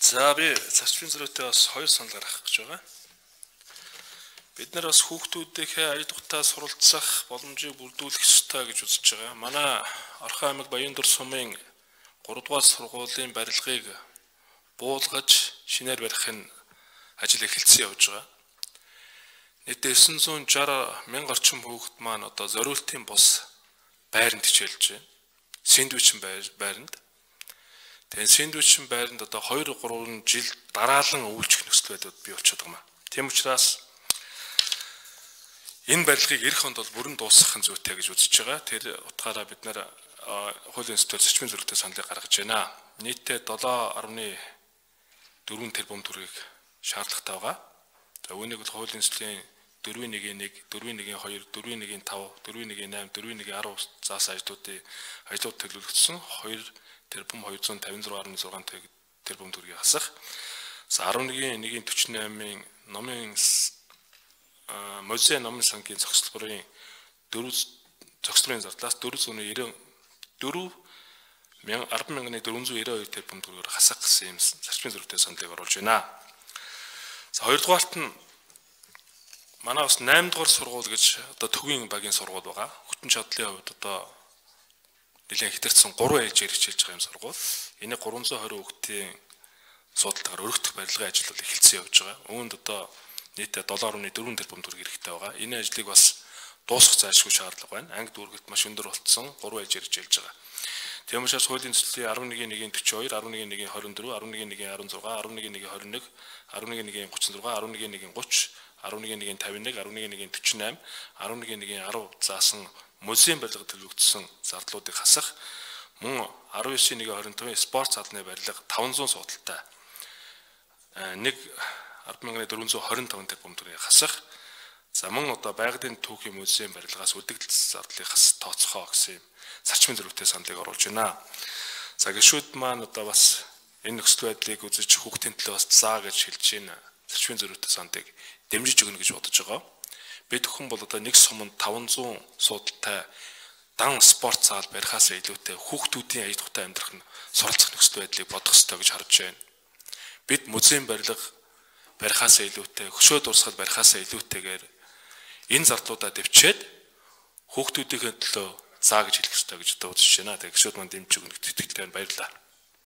За би зарчмын зөрүүтэй бас хоёр санал гаргах гэж байгаа. Бид нар бас хүүхдүүдийнхээ ая тухтай суралцах боломжийг бүрдүүлэх ёстой гэж үзэж байгаа. Манай Орхон аймаг Баяндөр сумын 3 дугаар сургуулийн барилгыг буулгаж шинээр барихын ажил эхэлсэн явж байгаа. Нийт 960 мянга орчим хүүхэд маань одоо зориултын бус байранд хичээлж байна. Сэндвичэн байранд. Тэгээ сэндвичэн байранд одоо 2 3 жил дараалан үйлчлэх нөхцөл байдал бий болчиход байгаа юм. Тийм учраас энэ барилгыг эх хонд бол бүрэн дуусгах нь зүйтэй гэж үзэж байгаа. Тэр утгаараа бид нэр хуулийн институт зочмын зөрөгтэй саналыг гаргаж байна. Нийтдээ 7.4 тэрбум төгрөгийг шаардлагатай байгаа. За үүнийг бол хуулийн институтын 4.1, 4.1, 2, 4.1, 5, 4.1, 8, 4.1, 10 заасан ажлуудын ажлууд төлөвлөгдсөн 2 тэрбум 256.6 тэрбум төгрөгийг хасах. За 11-ийн 1.48-ын номын музей номын сангийн зохицлборын 4 зохицлын зардлаас 490 4 10,492 тэрбум төгрөгөөр хасах гэсэн юм зарчмын зөрүүтэй саналыг оруулж байна. За хоёрдугаарт нь манай бас 8 дугаар сургууль гэж одоо төвийн багийн сургууль байгаа. Хүчин чадлын хувьд одоо нэлээд хэтэрсэн 3 ээжээр хичээлж байгаа юм сургууль. Энийг 320 хүүхдийн судалтаар өргөх барилгын ажил бол эхэлсэн явж байгаа. Үүнд одоо нийтдээ 7.4 тэрбум төгрөг хэрэгтэй байгаа. Энэ ажлыг бас дуусгах зайлшгүй шаардлага байна. Анги дүүргët маш өндөр болцсон 3 ээжээр хичээлж байгаа. Тийм учраас хуулийн төслийн 11.142, 11.124, 11.116, 11.121, 11.136, 11.130, 11.151, 11.148, 11.110 заасан музейн барилга төлөвлөгдсөн зардлуудыг хасах мөн 19.125-ын спорт салны барилга 500 суудалтай нэг 10,425 тэрбум төгрөгийг хасах за мөн одоо байгалийн түүхийн музейн барилгаас үдэгдэл зардлыг хас тооцохоо гэсэн юм зарчмын зөрүүтэй саналыг оруулж байна. За гişүүд маань одоо бас энэ нөхцөл байдлыг үзэж хүүхдийн төлөө бас заа гэж хэлж байна. Зарчмын зөрүүтэй саналыг дэмжиж өгнө гэж бодож байгаа бид хүн бол одоо нэг суманд 500 суудалтай дан спорт зал барихаас илүүтэй хүүхдүүдийн аяж тухтай амьдрах нь суралцах нөхцөл байдлыг бодох ёстой гэж харж байна. Бид музейн барилга барихаас илүүтэй хөшөө дурсгал барихаас илүүтэйгээр энэ зардлуудаа дэвчээд хүүхдүүдийн төлөө заа гэж хэлэх ёстой гэж одоо үзэж байна. Тэгэхээр гişүүд манд дэмжиж өгнө байна. Баярлалаа.